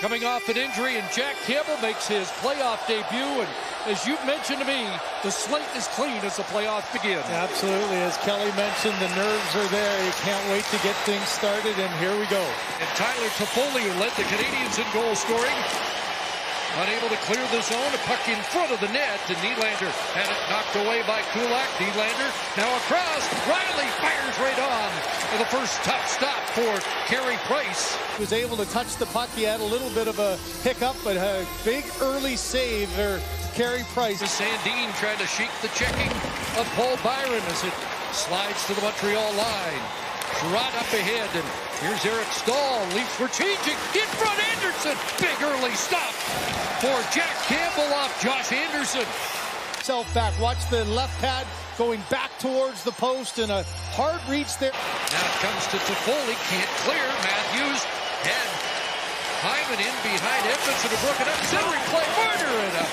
coming off an injury, and Jack Campbell makes his playoff debut. And as you've mentioned to me, the slate is clean as the playoffs begin. Absolutely. As Kelly mentioned, the nerves are there. You can't wait to get things started, and here we go. And Tyler Toffoli, led the Canadiens in goal scoring, Unable to clear the zone, a puck in front of the net, and Nylander had it knocked away by Kulak. Nylander now across. Rielly fires right on. And the first tough stop for Carey Price. He was able to touch the puck. He had a little bit of a hiccup, but a big early save there. Carey Price. Sandin trying to shake the checking of Paul Byron as it slides to the Montreal line. Trot up ahead, and here's Eric Staal. Leafs were changing. In front, Anderson. Big early stop for Jack Campbell off Josh Anderson. Self back. Watch the left pad going back towards the post and a hard reach there. Now it comes to Toffoli. Can't clear. Matthews and Hyman in behind Edmundson to broken up. Centering play. Marner and a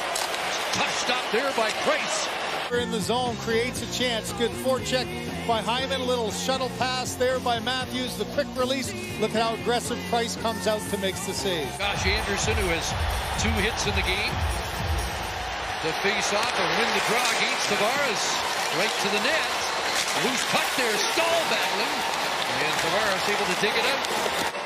tough stop there by Price in the zone, creates a chance. Good forecheck by Hyman. A little shuttle pass there by Matthews. The quick release. Look at how aggressive Price comes out to makes the save. Josh Anderson, who has two hits in the game. The face off and win the draw against Tavares. Right to the net. Loose puck there. Staal battling. And Tavares able to dig it out.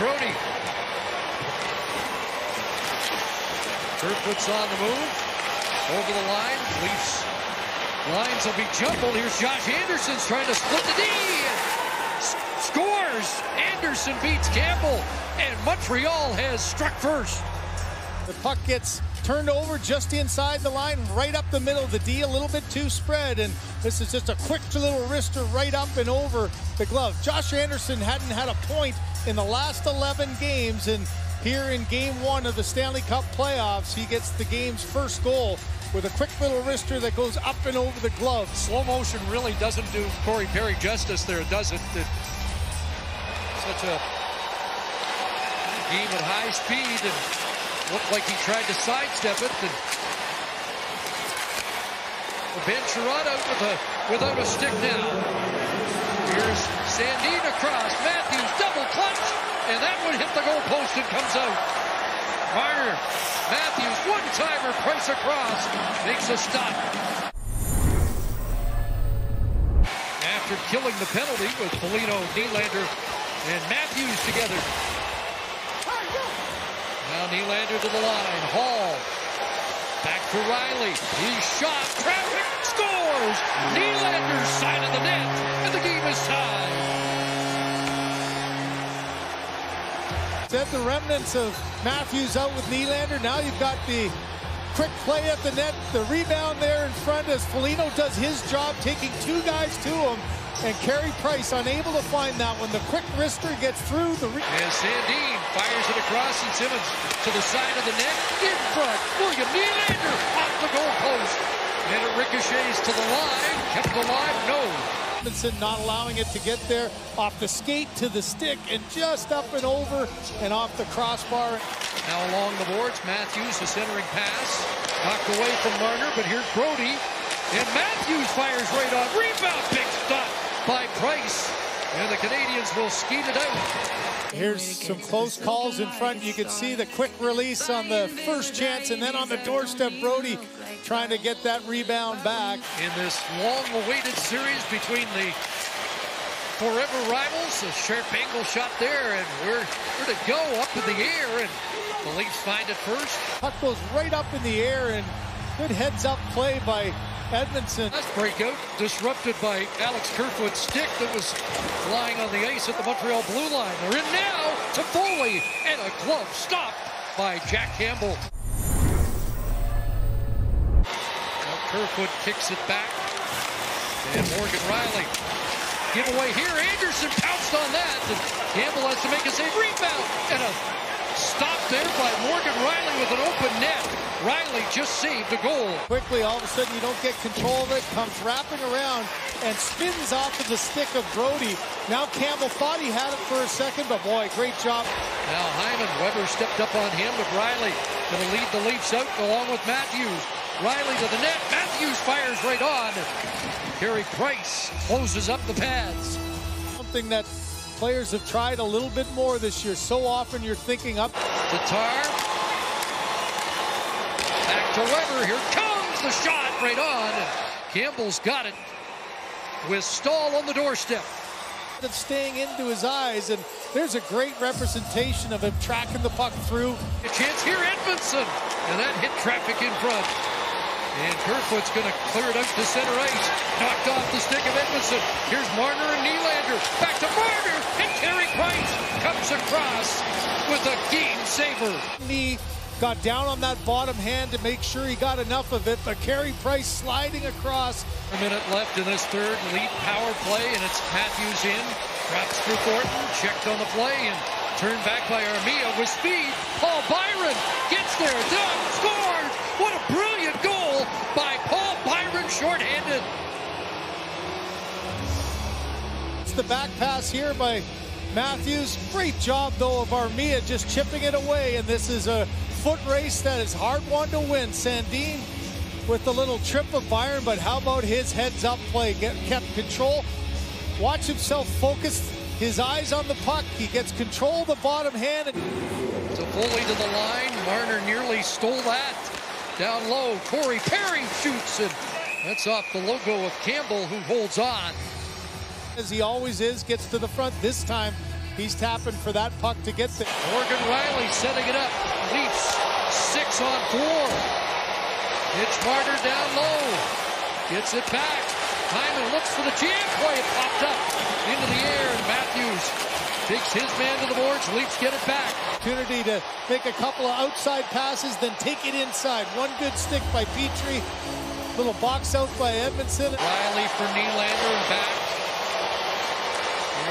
Brodie. Kerfoot's on the move. Over the line. Leafs lines will be jumbled. Here's Josh Anderson's trying to split the D. Scores! Anderson beats Campbell. And Montreal has struck first. The puck gets turned over just inside the line, right up the middle. The D a little bit too spread, and this is just a quick little wrister right up and over the glove. Josh Anderson hadn't had a point in the last 11 games, and here in game one of the Stanley Cup playoffs, he gets the game's first goal with a quick little wrister that goes up and over the glove. Slow motion really doesn't do Corey Perry justice there, does it? it such a game at high speed and looked like he tried to sidestep it. And Ben Chiarot out with a, without a stick now. Here's Sandin across. Matthews double clutch. And that one hit the goal post and comes out. Marner, Matthews, one-timer, Price across. Makes a stop. After killing the penalty with Foligno, Nylander, and Matthews together. Now Nylander to the line. Hall. Back to Rielly. He shot. Traffic scores. Nylander's side of the net. And the game is tied. Said the remnants of Matthews out with Nylander. Now you've got the quick play at the net. The rebound there in front as Foligno does his job, taking two guys to him and Carey Price unable to find that one. The quick wrister gets through the. and Sandin fires it across, and Simmonds to the side of the net, in front. William Nylander off the goal post, and it ricochets to the line. Kept alive, no. Robinson not allowing it to get there off the skate to the stick and just up and over and off the crossbar. Now along the boards, Matthews, the centering pass, knocked away from Marner, but here's Brodie. and Matthews fires right on. Rebound, big stop by Price. And the Canadiens will skeet it out. Here's some close calls in front. You can see the quick release on the first chance, and then on the doorstep, Brodie trying to get that rebound back. In this long-awaited series between the forever rivals, a sharp angle shot there, and where, where to go up in the air, and the Leafs find it first. Puck goes right up in the air, and good heads-up play by Edmundson. Last breakout disrupted by Alex Kerfoot's stick that was lying on the ice at the Montreal blue line. They're in now Toffoli and a glove stop by Jack Campbell. Now Kerfoot kicks it back. And Morgan Rielly. Giveaway here. Anderson pounced on that. And Campbell has to make a save. Rebound. There by Morgan Rielly with an open net. Rielly just saved a goal. Quickly, all of a sudden, you don't get control of it. Comes wrapping around and spins off of the stick of Brodie. Now Campbell thought he had it for a second, but boy, great job. Now Hyman, Weber stepped up on him, but Rielly going to lead the Leafs out along with Matthews. Rielly to the net. Matthews fires right on. Carey Price closes up the pads. Something that players have tried a little bit more this year. So often you're thinking up. Tatar. Back to Weber. Here comes the shot right on. Campbell's got it with Staal on the doorstep. Of staying into his eyes, and there's a great representation of him tracking the puck through. A chance here, Edmundson, and that hit traffic in front. And Kerfoot's going to clear it out to center ice. Knocked off the stick of Edmundson. Here's Marner and Nylander. Back to Marner, and Carey Price comes across with a game saver. He got down on that bottom hand to make sure he got enough of it, but Carey Price sliding across. A minute left in this third lead power play, and it's Matthews in. Drops for Thornton, checked on the play, and turned back by Armia with speed. Paul Byron gets there, done, scored! What a brilliant goal by Paul Byron, shorthanded. It's the back pass here by Matthews. Great job, though, of Armia just chipping it away, and this is a foot race that is hard one to win. Sandin with the little trip of Byron, but how about his heads up play? Get, kept control. Watch himself focused. His eyes on the puck. He gets control of the bottom hand. And... Toffoli to the line. Marner nearly stole that. Down low, Corey Perry shoots, and that's off the logo of Campbell, who holds on. As he always is, gets to the front. This time, he's tapping for that puck to get there. Morgan Rielly setting it up. Leafs six on four. It's Marner down low. Gets it back. Hyman looks for the jam. Boy, it popped up into the air. And Matthews takes his man to the boards. Leafs get it back. Opportunity to make a couple of outside passes, then take it inside. One good stick by Petry. Little box out by Edmundson. Rielly for Nylander and back.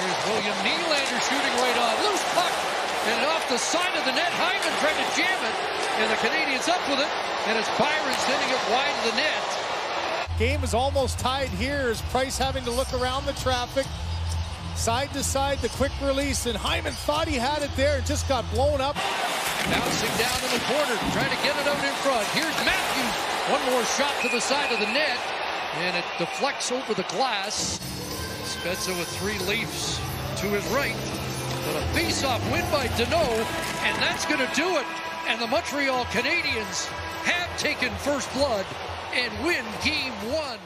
Here's William Nylander shooting right on. Loose puck. And off the side of the net, Hyman trying to jam it. And the Canadiens up with it. And it's Byron sending it wide of the net. Game is almost tied here as Price having to look around the traffic. Side to side, the quick release, and Hyman thought he had it there and just got blown up. Bouncing down in the corner, trying to get it out in front. Here's Matthews. One more shot to the side of the net, and it deflects over the glass. Spezza with three Leafs to his right. But a face-off win by Danault, and that's going to do it. And the Montreal Canadiens have taken first blood and win game one.